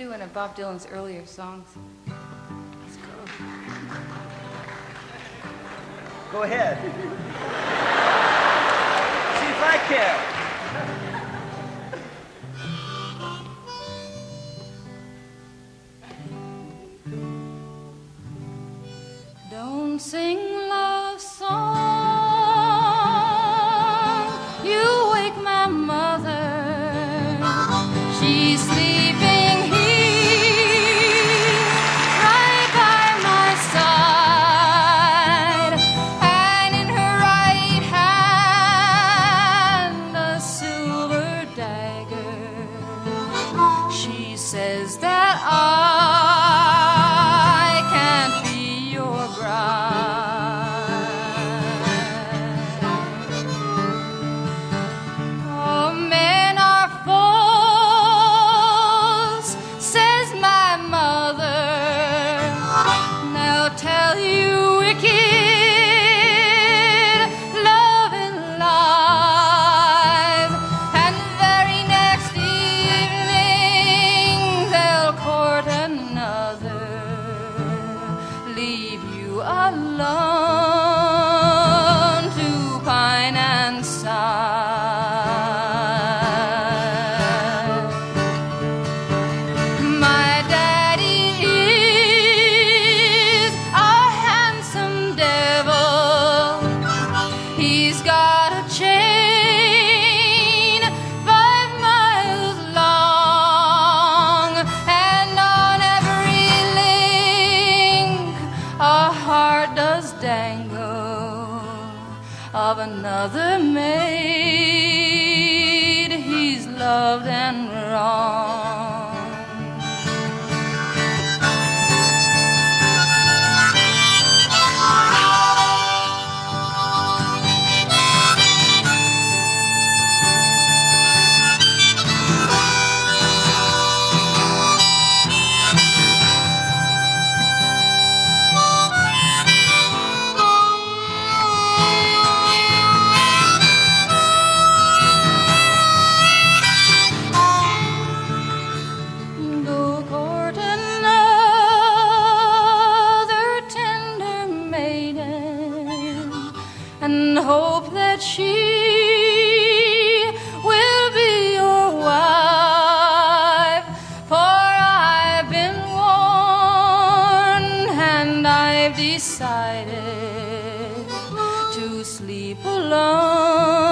one of Bob Dylan's earlier songs. Let's go. Go ahead. See if I can. Don't sing love song. You wake my mother. She's sleeping She says that I of another maid he's loved and wronged. And hope that she will be your wife. For I've been warned and I've decided to sleep alone